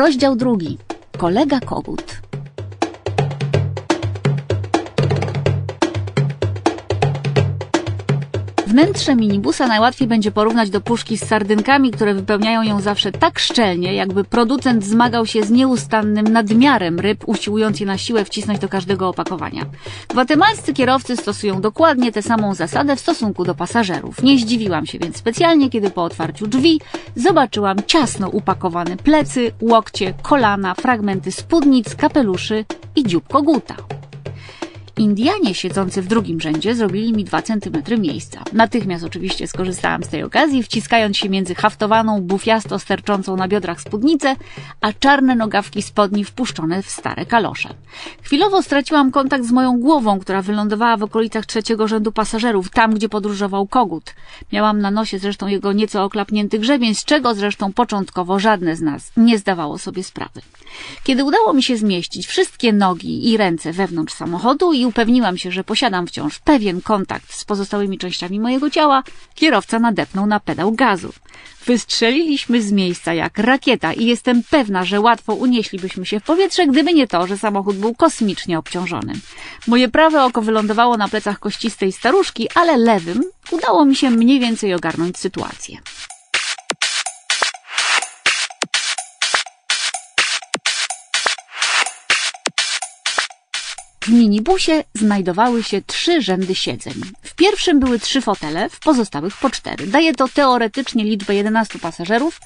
Rozdział drugi. Kolega kogut. Wnętrze minibusa najłatwiej będzie porównać do puszki z sardynkami, które wypełniają ją zawsze tak szczelnie, jakby producent zmagał się z nieustannym nadmiarem ryb, usiłując je na siłę wcisnąć do każdego opakowania. Gwatemalscy kierowcy stosują dokładnie tę samą zasadę w stosunku do pasażerów. Nie zdziwiłam się więc specjalnie, kiedy po otwarciu drzwi zobaczyłam ciasno upakowane plecy, łokcie, kolana, fragmenty spódnic, kapeluszy i dziób koguta. Indianie siedzący w drugim rzędzie zrobili mi dwa centymetry miejsca. Natychmiast oczywiście skorzystałam z tej okazji, wciskając się między haftowaną, bufiasto sterczącą na biodrach spódnicę, a czarne nogawki spodni wpuszczone w stare kalosze. Chwilowo straciłam kontakt z moją głową, która wylądowała w okolicach trzeciego rzędu pasażerów, tam gdzie podróżował kogut. Miałam na nosie zresztą jego nieco oklapnięty grzebień, z czego zresztą początkowo żadne z nas nie zdawało sobie sprawy. Kiedy udało mi się zmieścić wszystkie nogi i ręce wewnątrz samochodu i upewniłam się, że posiadam wciąż pewien kontakt z pozostałymi częściami mojego ciała, kierowca nadepnął na pedał gazu. Wystrzeliliśmy z miejsca jak rakieta i jestem pewna, że łatwo unieślibyśmy się w powietrze, gdyby nie to, że samochód był kosmicznie obciążony. Moje prawe oko wylądowało na plecach kościstej staruszki, ale lewym udało mi się mniej więcej ogarnąć sytuację. W minibusie znajdowały się trzy rzędy siedzeń. W pierwszym były trzy fotele, w pozostałych po cztery. Daje to teoretycznie liczbę 11 pasażerów,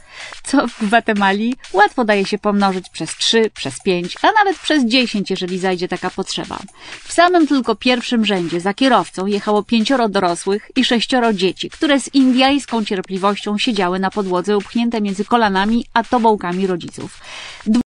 co w Gwatemali łatwo daje się pomnożyć przez 3, przez 5, a nawet przez 10, jeżeli zajdzie taka potrzeba. W samym tylko pierwszym rzędzie za kierowcą jechało pięcioro dorosłych i sześcioro dzieci, które z indyjską cierpliwością siedziały na podłodze upchnięte między kolanami a tobołkami rodziców.